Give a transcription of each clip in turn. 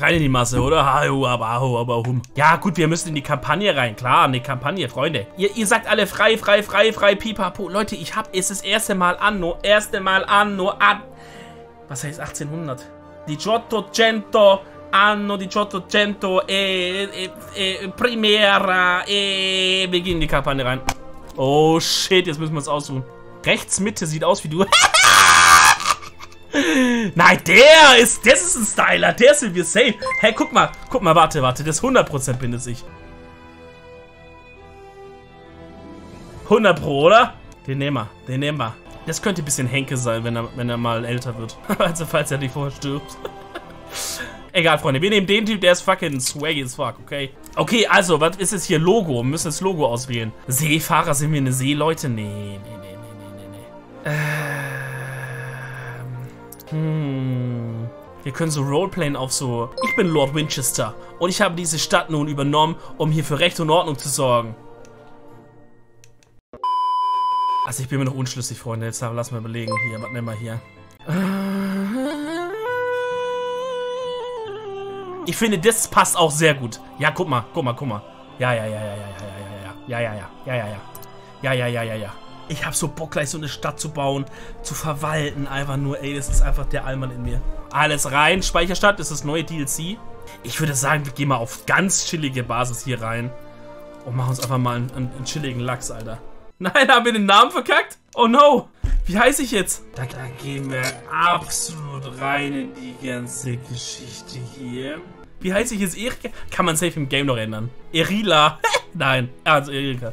Rein in die Masse, oder? Ja, gut, wir müssen in die Kampagne rein. Klar, in die Kampagne, Freunde. Ihr, ihr sagt alle frei, frei, frei, frei, pipapo. Leute, ich hab es das erste Mal an, nur erste Mal an, nur an. Was heißt 1800? Die Giotto anno di Giotto e, e, e Primera e wir gehen in die Kampagne rein. Oh shit, jetzt müssen wir uns aussuchen. Rechts Mitte sieht aus wie du. Nein, der ist, das ist ein Styler. Der sind wir safe. Hey, guck mal, guck mal, warte, warte. Das 100% bindet sich. 100 Pro, oder? Den nehmen wir, den nehmen wir. Das könnte ein bisschen Henke sein, wenn er, wenn er mal älter wird. also, falls er nicht vorher stirbt. Egal, Freunde, wir nehmen den Typ, der ist fucking swaggy as fuck, okay? Okay, also, was ist jetzt hier? Logo. Wir müssen das Logo auswählen. Seefahrer, sind wir eine Seeleute? Nee, nee, Hm. Wir können so Roleplayen auf so... Ich bin Lord Winchester und ich habe diese Stadt nun übernommen, um hier für Recht und Ordnung zu sorgen. Also ich bin mir noch unschlüssig, Freunde. Jetzt lass mal überlegen. Hier, was nehmen wir hier? Ich finde, das passt auch sehr gut. Ja, guck mal, guck mal, guck mal. Ja, ja, ja, ja, ja, ja, ja, ja, ja, ja, ja, ja, ja, ja. Ja, ja, ja, ja, ja. Ich habe so Bock, gleich so eine Stadt zu bauen, zu verwalten. Einfach nur, ey, das ist einfach der Allmann in mir. Alles rein, Speicherstadt, das ist das neue DLC. Ich würde sagen, wir gehen mal auf ganz chillige Basis hier rein. Und machen uns einfach mal einen, einen chilligen Lachs, Alter. Nein, haben wir den Namen verkackt? Oh no. Wie heiße ich jetzt? Da, da gehen wir absolut rein in die ganze Geschichte hier. Wie heiße ich jetzt Erika? Kann man safe im Game noch ändern. Erila. Nein, also Erika.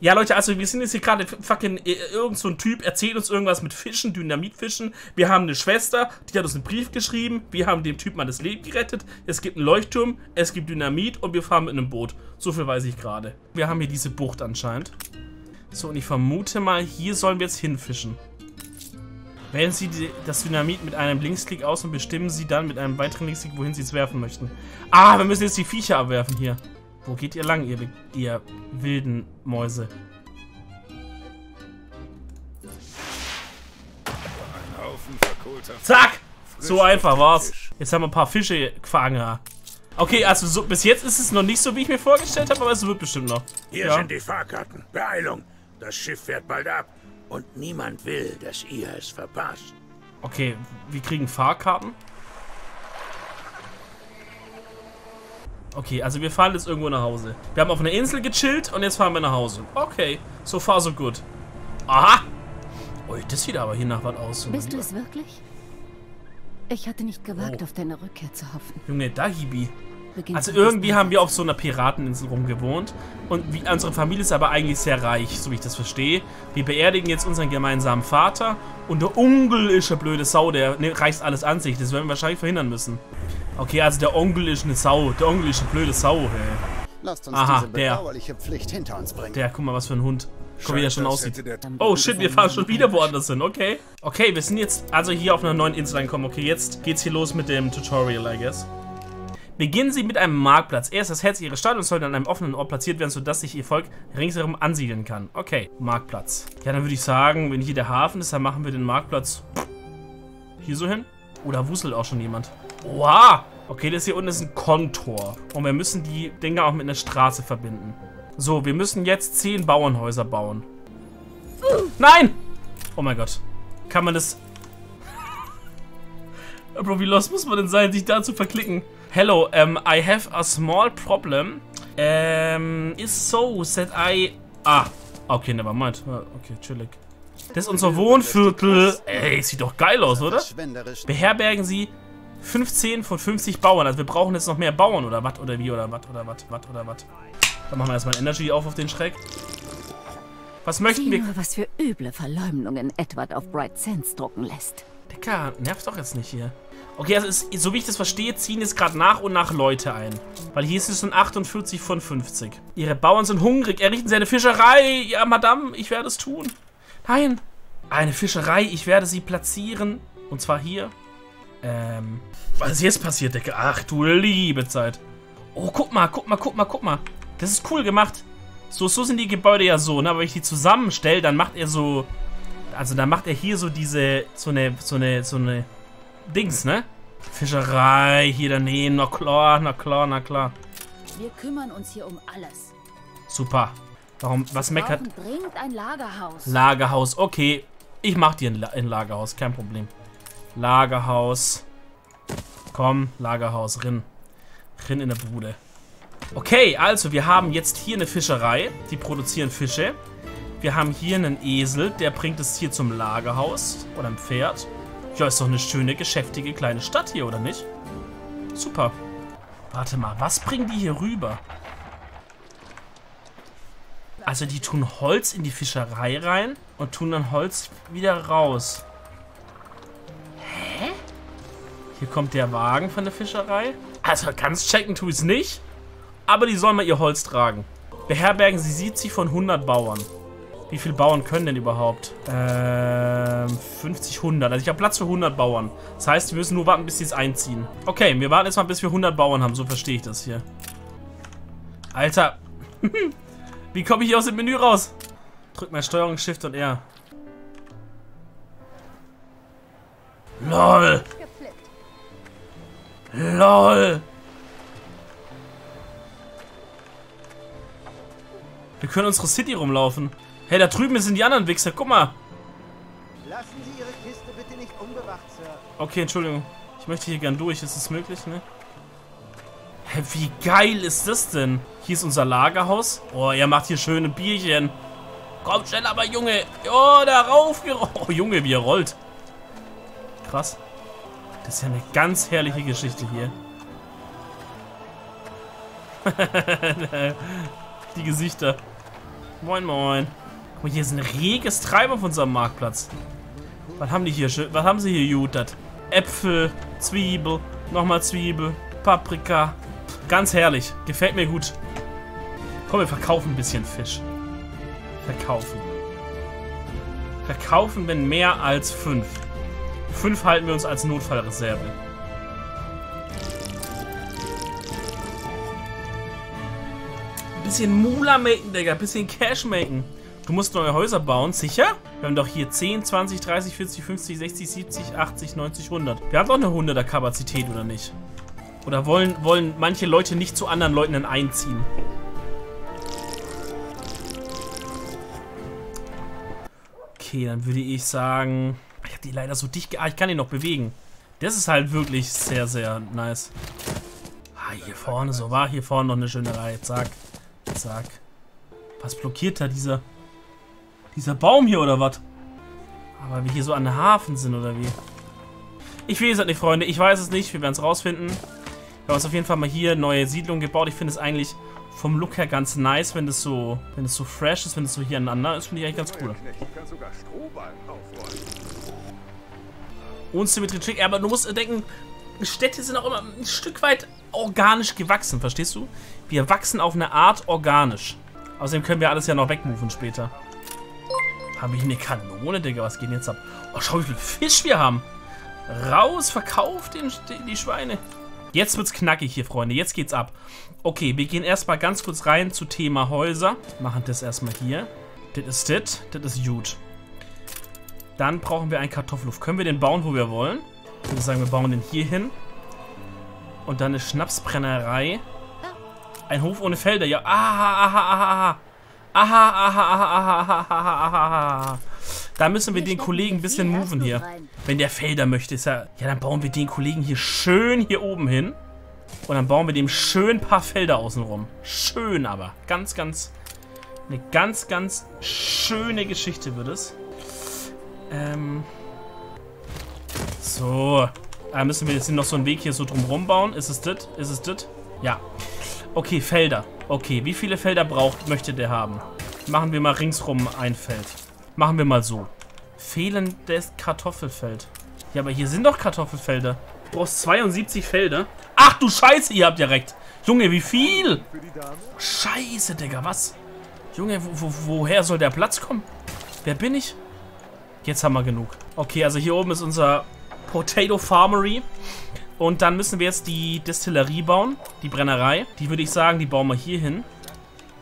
Ja, Leute, also wir sind jetzt hier gerade fucking äh, irgend so ein Typ erzählt uns irgendwas mit Fischen, Dynamitfischen. Wir haben eine Schwester, die hat uns einen Brief geschrieben. Wir haben dem Typ mal das Leben gerettet. Es gibt einen Leuchtturm, es gibt Dynamit und wir fahren mit einem Boot. So viel weiß ich gerade. Wir haben hier diese Bucht anscheinend. So, und ich vermute mal, hier sollen wir jetzt hinfischen. Wählen Sie die, das Dynamit mit einem Linksklick aus und bestimmen Sie dann mit einem weiteren Linksklick, wohin Sie es werfen möchten. Ah, wir müssen jetzt die Viecher abwerfen hier. Wo geht ihr lang, ihr, ihr wilden Mäuse? Zack! So einfach war's. Jetzt haben wir ein paar Fische gefangen. Okay, also so, bis jetzt ist es noch nicht so, wie ich mir vorgestellt habe, aber es wird bestimmt noch. Hier ja. sind die Fahrkarten. Beeilung. Das Schiff fährt bald ab. Und niemand will, dass ihr es verpasst. Okay, wir kriegen Fahrkarten. Okay, also wir fahren jetzt irgendwo nach Hause. Wir haben auf einer Insel gechillt und jetzt fahren wir nach Hause. Okay, so far so gut. Aha! Ui, das sieht aber hier nach was aus. Bist du es wirklich? Ich hatte nicht gewagt, oh. auf deine Rückkehr zu hoffen. Junge, Dahibi. Also irgendwie haben wir auf so einer Pirateninsel rumgewohnt und wie, unsere Familie ist aber eigentlich sehr reich, so wie ich das verstehe. Wir beerdigen jetzt unseren gemeinsamen Vater und der Onkel ist eine blöde Sau, der ne, reißt alles an sich. Das werden wir wahrscheinlich verhindern müssen. Okay, also der Onkel ist eine Sau, der Onkel ist eine blöde Sau, hey. Lasst uns Aha, diese bedauerliche der. Pflicht hinter uns bringen. Der, guck mal, was für ein Hund. Guck, wie der schon aussieht. Oh shit, wir fahren schon wieder woanders hin, okay. Okay, wir sind jetzt also hier auf einer neuen Insel angekommen. Okay, jetzt geht's hier los mit dem Tutorial, I guess. Beginnen Sie mit einem Marktplatz. Er ist das Herz Ihrer Stadt und sollte an einem offenen Ort platziert werden, sodass sich Ihr Volk ringsherum ansiedeln kann. Okay, Marktplatz. Ja, dann würde ich sagen, wenn hier der Hafen ist, dann machen wir den Marktplatz hier so hin. Oder wuselt auch schon jemand? Oha! Okay, das hier unten ist ein Kontor. Und wir müssen die Dinger auch mit einer Straße verbinden. So, wir müssen jetzt zehn Bauernhäuser bauen. Nein! Oh mein Gott. Kann man das... Bro, wie los muss man denn sein, sich da zu verklicken? Hello, um, I have a small problem. Um, is so that I... Ah, okay, never mind. Okay, chillig. Das ist unser Wohnviertel. Ey, sieht doch geil aus, oder? Beherbergen Sie 15 von 50 Bauern. Also wir brauchen jetzt noch mehr Bauern, oder was, oder wie, oder was, oder was, was, oder was. Dann machen wir erstmal Energy auf auf den Schreck. Was möchten wir... was für üble Verleumdungen Edward auf Bright Sands drucken lässt. Dicker, nervt doch jetzt nicht hier. Okay, also ist, so wie ich das verstehe, ziehen jetzt gerade nach und nach Leute ein. Weil hier ist es schon 48 von 50. Ihre Bauern sind hungrig. Errichten Sie eine Fischerei. Ja, Madame, ich werde es tun. Nein. Eine Fischerei. Ich werde sie platzieren. Und zwar hier. Ähm. Was ist jetzt passiert, Decke? Ach du liebe Zeit. Oh, guck mal, guck mal, guck mal, guck mal. Das ist cool gemacht. So, so sind die Gebäude ja so, ne? Aber wenn ich die zusammenstelle, dann macht er so... Also, dann macht er hier so diese... So eine... So eine... So eine... Dings, ne? Fischerei hier daneben. Na klar, na klar, na klar. Wir kümmern uns hier um alles. Super. Warum, was meckert? Lagerhaus. Lagerhaus, okay. Ich mach dir ein, La ein Lagerhaus, kein Problem. Lagerhaus. Komm, Lagerhaus, rin. Rin in der Bude. Okay, also wir haben jetzt hier eine Fischerei. Die produzieren Fische. Wir haben hier einen Esel, der bringt es hier zum Lagerhaus. Oder ein Pferd. Ja, ist doch eine schöne, geschäftige kleine Stadt hier, oder nicht? Super. Warte mal, was bringen die hier rüber? Also die tun Holz in die Fischerei rein und tun dann Holz wieder raus. Hier kommt der Wagen von der Fischerei. Also ganz checken tue ich es nicht. Aber die sollen mal ihr Holz tragen. Beherbergen sie 70 von 100 Bauern. Wie viele Bauern können denn überhaupt? Ähm, 50, 100. Also ich habe Platz für 100 Bauern. Das heißt, wir müssen nur warten, bis sie es einziehen. Okay, wir warten jetzt mal, bis wir 100 Bauern haben. So verstehe ich das hier. Alter. Wie komme ich hier aus dem Menü raus? Drück mal Steuerung, Shift und R. LOL. LOL. Wir können unsere City rumlaufen. Hey, da drüben sind die anderen Wichser. Guck mal. Lassen Sie Ihre Kiste bitte nicht unbewacht, Sir. Okay, Entschuldigung. Ich möchte hier gern durch. Ist es möglich, ne? Hä, wie geil ist das denn? Hier ist unser Lagerhaus. Oh, er macht hier schöne Bierchen. Komm schnell aber, Junge. Oh, da rauf. Oh, Junge, wie er rollt. Krass. Das ist ja eine ganz herrliche Geschichte hier. Die Gesichter. Moin, moin. Guck mal, hier ist ein reges Treiben auf unserem Marktplatz. Was haben die hier? Was haben sie hier jutet? Äpfel, Zwiebel, nochmal Zwiebel, Paprika. Ganz herrlich. Gefällt mir gut. Komm, wir verkaufen ein bisschen Fisch. Verkaufen. Verkaufen, wenn mehr als fünf. Fünf halten wir uns als Notfallreserve. Ein bisschen Mula machen, Digga. Ein bisschen Cash machen. Du musst neue Häuser bauen, sicher? Wir haben doch hier 10, 20, 30, 40, 50, 60, 70, 80, 90, 100. Wir haben doch eine 100er Kapazität, oder nicht? Oder wollen, wollen manche Leute nicht zu anderen Leuten dann einziehen? Okay, dann würde ich sagen... Habe die leider so dicht... Ah, ich kann die noch bewegen. Das ist halt wirklich sehr, sehr nice. Ah, hier vorne, so war hier vorne noch eine schöne Reihe. Zack, zack. Was blockiert da dieser... Dieser Baum hier, oder was? Aber wir hier so an der Hafen sind, oder wie? Ich weiß es nicht, Freunde. Ich weiß es nicht. Wir werden es rausfinden. Wir haben uns auf jeden Fall mal hier neue Siedlungen gebaut. Ich finde es eigentlich vom Look her ganz nice, wenn das so, wenn es so fresh ist, wenn es so hier aneinander ist, finde ich eigentlich ganz cool. Unsymmetrie Trick, aber du musst denken, Städte sind auch immer ein Stück weit organisch gewachsen, verstehst du? Wir wachsen auf eine Art organisch. Außerdem können wir alles ja noch wegmoven später. Habe ich eine Kanone, Digga? Was geht denn jetzt ab? Oh, schau, wie viel Fisch wir haben. Raus, verkauft den, die Schweine. Jetzt wird's knackig hier, Freunde. Jetzt geht's ab. Okay, wir gehen erstmal ganz kurz rein zu Thema Häuser. Machen das erstmal hier. Das ist das. Das ist gut. Dann brauchen wir einen Kartoffelhof. Können wir den bauen, wo wir wollen? Ich würde sagen, wir bauen den hier hin. Und dann eine Schnapsbrennerei. Ein Hof ohne Felder. Ja, aha, aha, aha, aha. Aha, aha, aha, aha, aha, aha, aha. Da müssen wir den Kollegen ein bisschen moven hier. Wenn der Felder möchte, ist ja... Ja, dann bauen wir den Kollegen hier schön hier oben hin. Und dann bauen wir dem schön ein paar Felder außenrum. Schön aber. Ganz, ganz... Eine ganz, ganz schöne Geschichte wird es. Ähm... So. Da müssen wir jetzt noch so einen Weg hier so drumherum bauen. Ist es das? Ist es das? Ja. Okay, Felder. Okay, wie viele Felder braucht, möchte der haben? Machen wir mal ringsrum ein Feld. Machen wir mal so. Fehlendes Kartoffelfeld. Ja, aber hier sind doch Kartoffelfelder. Du brauchst 72 Felder. Ach du Scheiße, ihr habt ja recht. Junge, wie viel? Scheiße, Digga, was? Junge, wo, wo, woher soll der Platz kommen? Wer bin ich? Jetzt haben wir genug. Okay, also hier oben ist unser Potato Farmery. Und dann müssen wir jetzt die Destillerie bauen, die Brennerei. Die würde ich sagen, die bauen wir hier hin.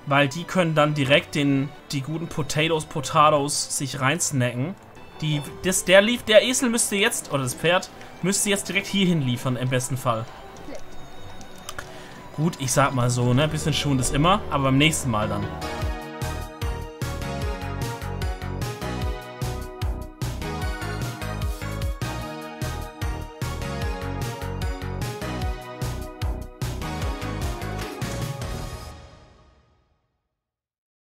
Weil die können dann direkt den, die guten Potatoes, Potatoes sich reinsnacken. Die, das, der lief, der Esel müsste jetzt, oder das Pferd, Müsste jetzt direkt hierhin liefern, im besten Fall. Gut, ich sag mal so, ne? Bisschen schon ist immer, aber beim nächsten Mal dann.